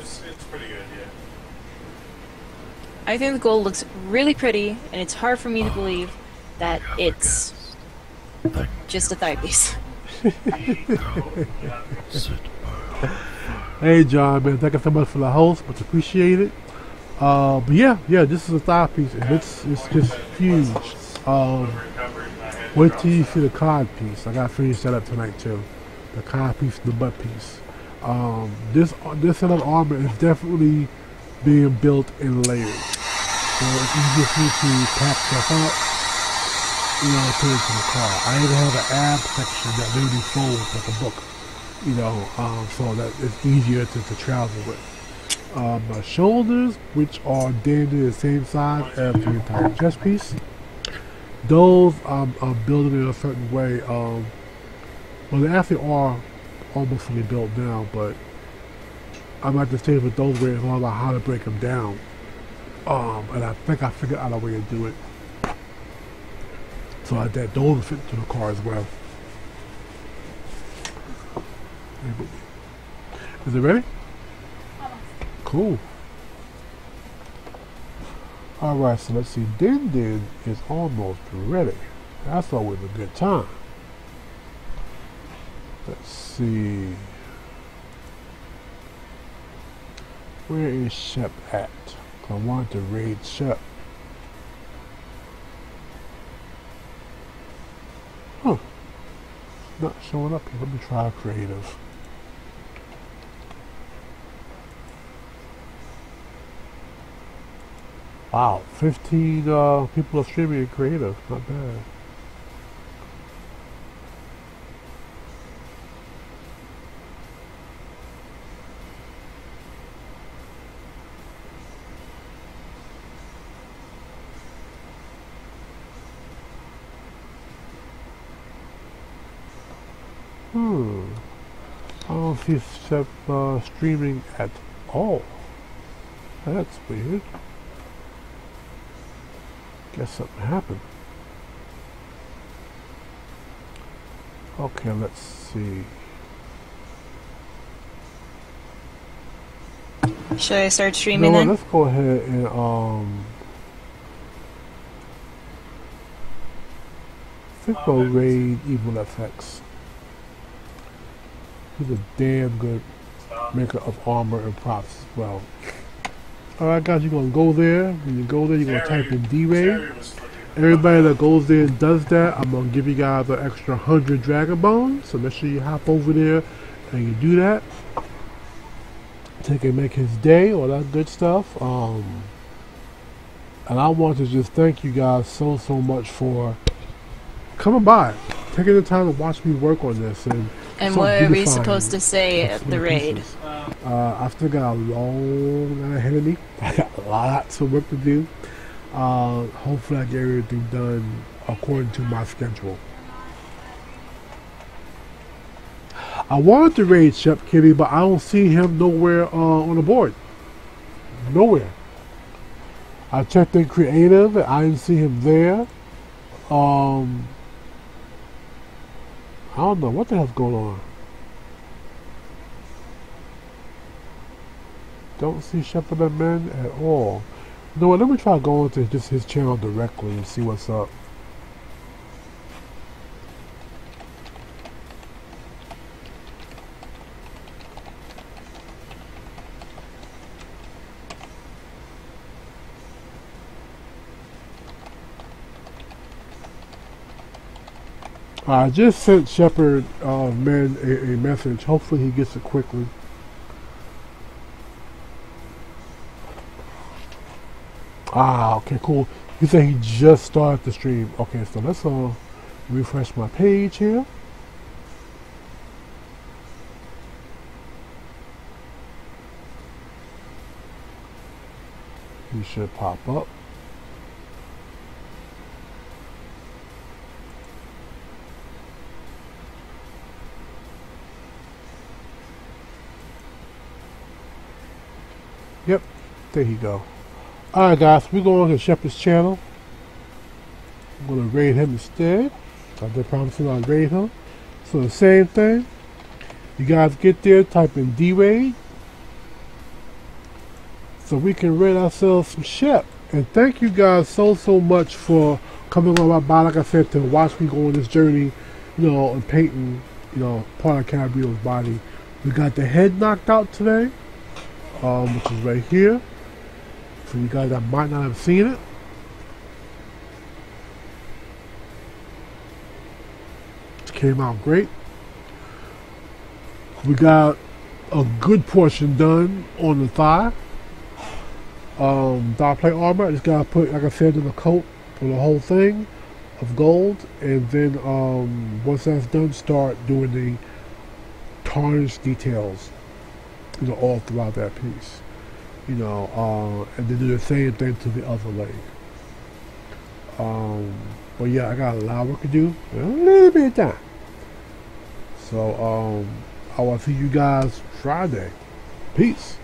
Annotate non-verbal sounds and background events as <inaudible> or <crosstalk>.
It's it's pretty good, yeah. I think the gold looks really pretty, and it's hard for me to believe that it's just a thigh piece. <laughs> Hey, John, man, thank you so much for the host. Much appreciated. Uh, but yeah, yeah, this is a thigh piece, and it's it's just huge. Um, wait till you see the cod piece. I got finished that up tonight too. The cod piece, the butt piece. Um, this this set of armor is definitely being built in layers. So easier for me to pack stuff up, you know, put it into the car. I even have an ab section that literally folds like a book, you know, um, so that it's easier to, to travel with. Uh, my shoulders, which are damn the same size as the entire chest piece, those I'm, I'm building in a certain way. Um, well, they actually are almost fully built now, but I'm at the stage with those where all about how to break them down. Um, and I think I figured out a way to do it. So I, that those fit into the car as well. Is it ready? Cool. Alright, so let's see. Din Din is almost ready. That's always a good time. Let's see. Where is Shep at? I want to raid Shep. Huh. Not showing up here. Let me try creative. Wow, 15 uh, people are streaming creative. Not bad. Hmm. I don't see Seth uh, streaming at all. That's weird. Guess something happened. Okay, let's see. Should I start streaming know what, then? let's go ahead and um I think we'll raid Evil FX. He's a damn good maker of armor and props as well. Alright guys, you're gonna go there. When you go there, you're gonna type in at Everybody that goes there and does that, I'm gonna give you guys an extra 100 Dragon Bones. So make sure you hop over there and you do that. Take and make his day, all that good stuff. Um, and I want to just thank you guys so, so much for coming by, taking the time to watch me work on this. And, And so what are we supposed to say at the raid? Uh, I still got a long night ahead of me. I got lots of work to do. Uh, hopefully, I get everything done according to my schedule. I wanted to raid Shep Kitty, but I don't see him nowhere uh, on the board. Nowhere. I checked in creative, and I didn't see him there. Um, I don't know what the hell's going on. Don't see Shepherd of Men at all. You know what? Let me try going to just his channel directly and see what's up. I just sent Shepherd uh, Men a, a message. Hopefully he gets it quickly. Ah, okay, cool. He said he just started the stream. Okay, so let's uh, refresh my page here. He should pop up. Yep, there you go. Alright guys, we're going to Shepherd's channel. I'm going to raid him instead. I did promise promising I'll raid him. So the same thing. You guys get there, type in D-Raid. so we can raid ourselves some shit. And thank you guys so so much for coming on my by, like I said, to watch me go on this journey, you know, and painting, you know, part of Calibretto's body. We got the head knocked out today, um, which is right here. For you guys that might not have seen it. It came out great. We got a good portion done on the thigh. Um, dark plate armor. I just gotta put, like I said, in the coat for the whole thing of gold, and then um, once that's done, start doing the tarnished details, you know, all throughout that piece. You know, uh, and they do the same thing to the other leg. Um, but yeah, I got a lot of work to do, a little bit of time. So um, I will see you guys Friday. Peace.